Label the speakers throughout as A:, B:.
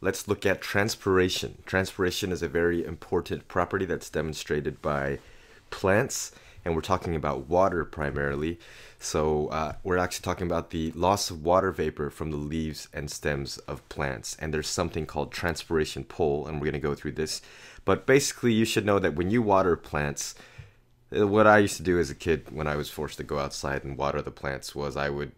A: let's look at transpiration. Transpiration is a very important property that's demonstrated by plants, and we're talking about water primarily. So uh, we're actually talking about the loss of water vapor from the leaves and stems of plants. And there's something called transpiration pull, and we're going to go through this. But basically, you should know that when you water plants, uh, what I used to do as a kid when I was forced to go outside and water the plants was I would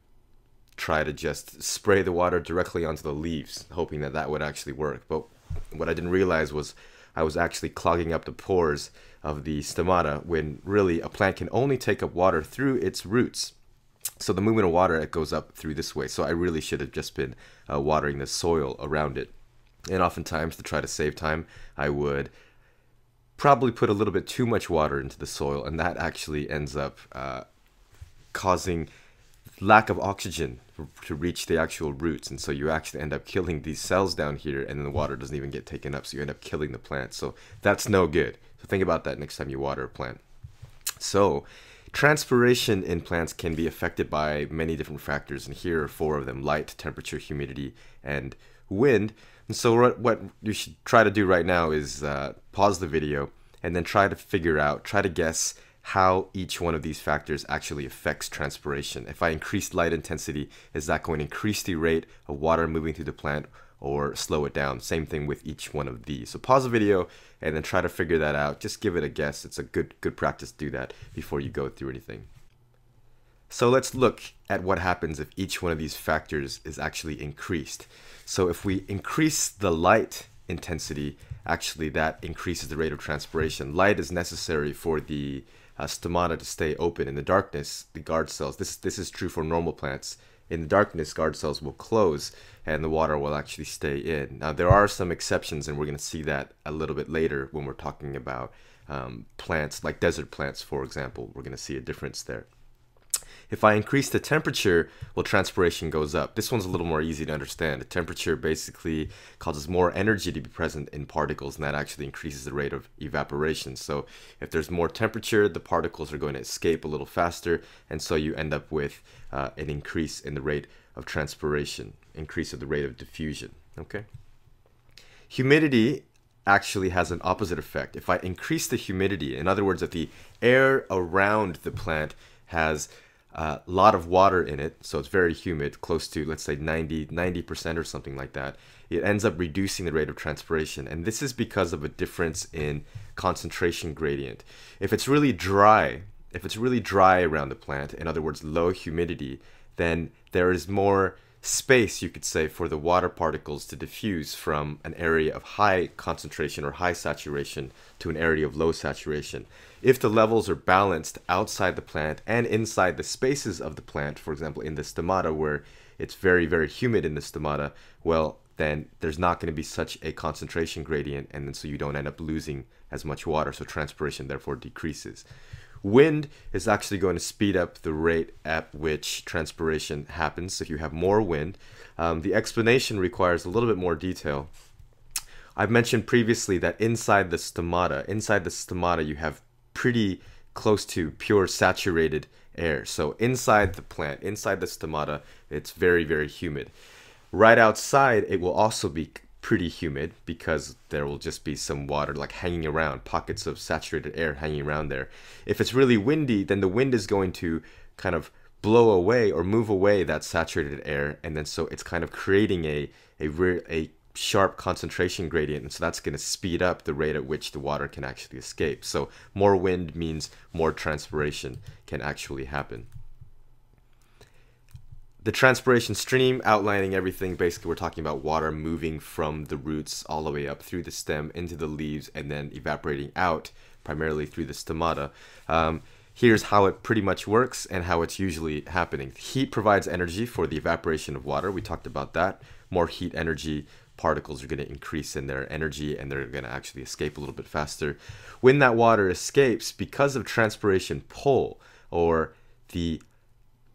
A: try to just spray the water directly onto the leaves, hoping that that would actually work. But what I didn't realize was I was actually clogging up the pores of the stomata when really a plant can only take up water through its roots. So the movement of water it goes up through this way. So I really should have just been uh, watering the soil around it. And oftentimes to try to save time, I would probably put a little bit too much water into the soil, and that actually ends up uh, causing lack of oxygen to reach the actual roots and so you actually end up killing these cells down here and then the water doesn't even get taken up so you end up killing the plant. So that's no good. So think about that next time you water a plant. So transpiration in plants can be affected by many different factors and here are four of them light temperature humidity and wind. And so what you should try to do right now is uh, pause the video and then try to figure out try to guess how each one of these factors actually affects transpiration. If I increase light intensity, is that going to increase the rate of water moving through the plant or slow it down? Same thing with each one of these. So pause the video and then try to figure that out. Just give it a guess. It's a good good practice to do that before you go through anything. So let's look at what happens if each one of these factors is actually increased. So if we increase the light intensity, actually that increases the rate of transpiration. Light is necessary for the uh, stomata to stay open. In the darkness, the guard cells, this, this is true for normal plants. In the darkness, guard cells will close and the water will actually stay in. Now, there are some exceptions, and we're going to see that a little bit later when we're talking about um, plants, like desert plants, for example. We're going to see a difference there. If I increase the temperature, well, transpiration goes up. This one's a little more easy to understand. The temperature basically causes more energy to be present in particles, and that actually increases the rate of evaporation. So if there's more temperature, the particles are going to escape a little faster, and so you end up with uh, an increase in the rate of transpiration, increase of the rate of diffusion, okay? Humidity actually has an opposite effect. If I increase the humidity, in other words, if the air around the plant has a lot of water in it, so it's very humid, close to let's say 90 90% or something like that. It ends up reducing the rate of transpiration, and this is because of a difference in concentration gradient. If it's really dry, if it's really dry around the plant, in other words, low humidity, then there is more space, you could say, for the water particles to diffuse from an area of high concentration or high saturation to an area of low saturation. If the levels are balanced outside the plant and inside the spaces of the plant, for example, in the stomata where it's very, very humid in the stomata, well, then there's not going to be such a concentration gradient, and then so you don't end up losing as much water, so transpiration therefore decreases. Wind is actually going to speed up the rate at which transpiration happens. If you have more wind, um, the explanation requires a little bit more detail. I've mentioned previously that inside the stomata, inside the stomata, you have pretty close to pure saturated air. So inside the plant, inside the stomata, it's very, very humid. Right outside, it will also be pretty humid because there will just be some water like hanging around, pockets of saturated air hanging around there. If it's really windy, then the wind is going to kind of blow away or move away that saturated air, and then so it's kind of creating a a a sharp concentration gradient, and so that's going to speed up the rate at which the water can actually escape. So more wind means more transpiration can actually happen the transpiration stream outlining everything basically we're talking about water moving from the roots all the way up through the stem into the leaves and then evaporating out primarily through the stomata. Um, here's how it pretty much works and how it's usually happening. Heat provides energy for the evaporation of water. We talked about that. More heat energy particles are going to increase in their energy and they're going to actually escape a little bit faster. When that water escapes because of transpiration pull or the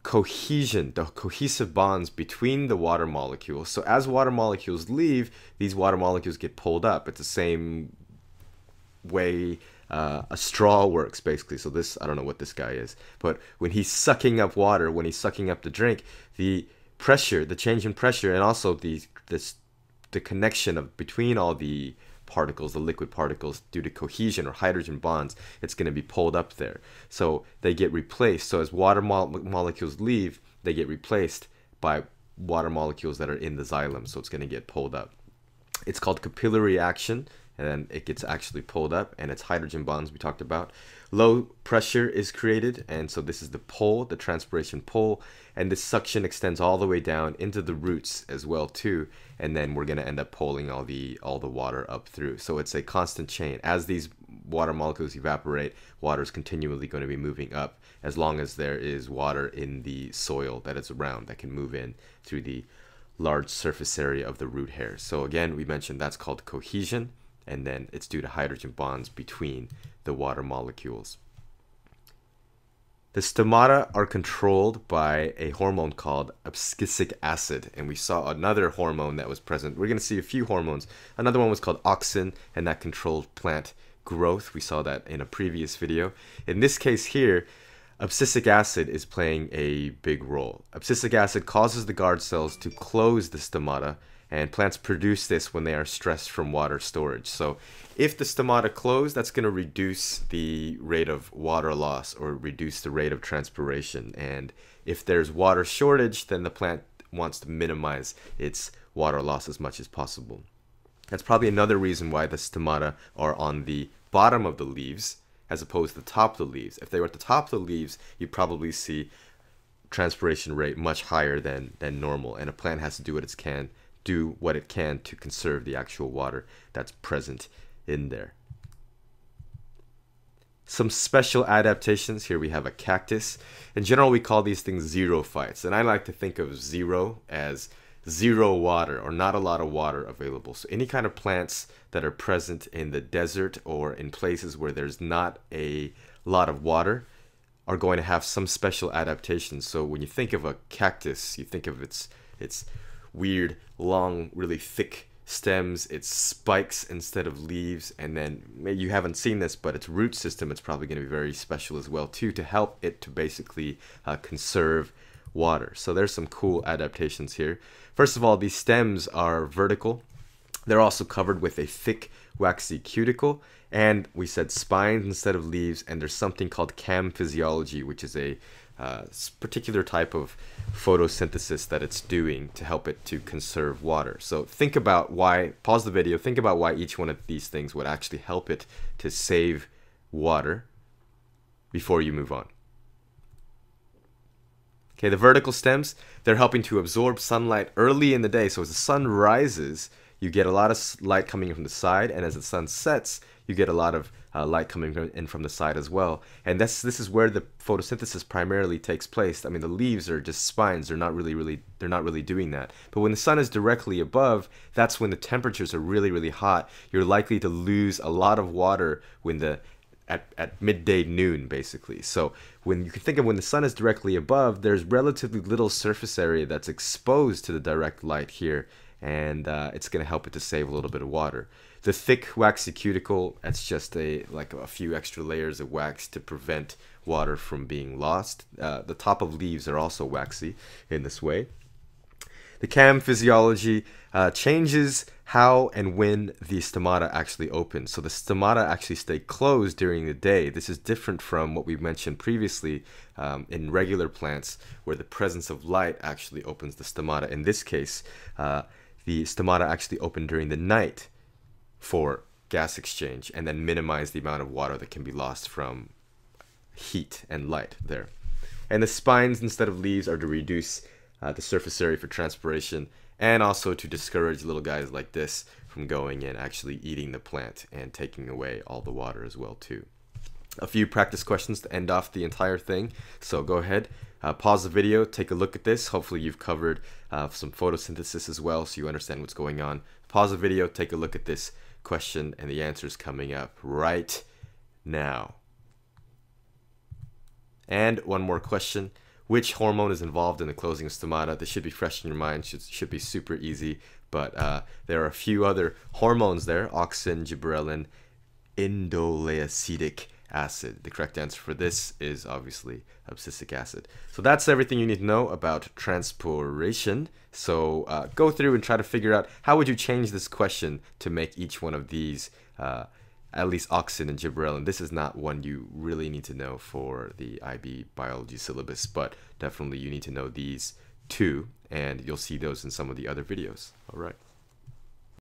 A: cohesion, the cohesive bonds between the water molecules. So as water molecules leave, these water molecules get pulled up. It's the same way uh, a straw works, basically. So this, I don't know what this guy is, but when he's sucking up water, when he's sucking up the drink, the pressure, the change in pressure, and also the this the connection of between all the particles, the liquid particles, due to cohesion or hydrogen bonds, it's going to be pulled up there. So they get replaced. So as water mo- molecules leave, they get replaced by water molecules that are in the xylem. So it's going to get pulled up. It's called capillary action, and then it gets actually pulled up, and it's hydrogen bonds we talked about. Low pressure is created, and so this is the pull, the transpiration pull, and this suction extends all the way down into the roots as well too, and then we're going to end up pulling all the all the water up through. So it's a constant chain. As these water molecules evaporate, water is continually going to be moving up as long as there is water in the soil that is around that can move in through the large surface area of the root hairs. So again, we mentioned that's called cohesion, and then it's due to hydrogen bonds between the water molecules. The stomata are controlled by a hormone called abscisic acid, and we saw another hormone that was present. We're going to see a few hormones. Another one was called auxin, and that controlled plant growth. We saw that in a previous video. In this case here, abscisic acid is playing a big role. Abscisic acid causes the guard cells to close the stomata, and plants produce this when they are stressed from water storage. So if the stomata close, that's going to reduce the rate of water loss or reduce the rate of transpiration. And if there's water shortage, then the plant wants to minimize its water loss as much as possible. That's probably another reason why the stomata are on the bottom of the leaves as opposed to the top of the leaves. If they were at the top of the leaves, you'd probably see transpiration rate much higher than, than normal. And a plant has to do what it can, do what it can to conserve the actual water that's present in there. Some special adaptations. Here we have a cactus. In general, we call these things xerophytes. And I like to think of zero as zero water or not a lot of water available. So any kind of plants that are present in the desert or in places where there's not a lot of water are going to have some special adaptations. So when you think of a cactus, you think of its its weird, long, really thick stems, its spikes instead of leaves, and then you haven't seen this, but its root system it's probably going to be very special as well too to help it to basically uh, conserve water. So there's some cool adaptations here. First of all, these stems are vertical. They're also covered with a thick waxy cuticle and we said spines instead of leaves and there's something called cam physiology which is a uh, particular type of photosynthesis that it's doing to help it to conserve water. So think about why, pause the video, think about why each one of these things would actually help it to save water before you move on. Okay, the vertical stems, they're helping to absorb sunlight early in the day. So as the sun rises, you get a lot of light coming in from the side, and as the sun sets, you get a lot of uh, light coming in from the side as well. And this this is where the photosynthesis primarily takes place. I mean, the leaves are just spines; they're not really, really, they're not really doing that. But when the sun is directly above, that's when the temperatures are really, really hot. You're likely to lose a lot of water when the at, at midday noon basically so when you can think of when the sun is directly above there's relatively little surface area that's exposed to the direct light here and uh, it's going to help it to save a little bit of water the thick waxy cuticle that's just a like a few extra layers of wax to prevent water from being lost uh, the top of leaves are also waxy in this way the cam physiology uh, changes how and when the stomata actually open. So the stomata actually stay closed during the day. This is different from what we mentioned previously um, in regular plants, where the presence of light actually opens the stomata. In this case, uh, the stomata actually open during the night for gas exchange and then minimize the amount of water that can be lost from heat and light there. And the spines instead of leaves are to reduce uh, the surface area for transpiration and also to discourage little guys like this from going and actually eating the plant and taking away all the water as well too. A few practice questions to end off the entire thing. So go ahead, uh, pause the video, take a look at this. Hopefully you've covered uh, some photosynthesis as well so you understand what's going on. Pause the video, take a look at this question and the answer is coming up right now. And one more question which hormone is involved in the closing of stomata. This should be fresh in your mind. Should should be super easy. But uh, there are a few other hormones there: auxin, gibberellin, indoleacetic acid. The correct answer for this is obviously abscisic acid. So that's everything you need to know about transpiration. So uh, go through and try to figure out how would you change this question to make each one of these uh, at least auxin and gibberellin. This is not one you really need to know for the IB biology syllabus, but definitely you need to know these two, and you'll see those in some of the other videos. All right.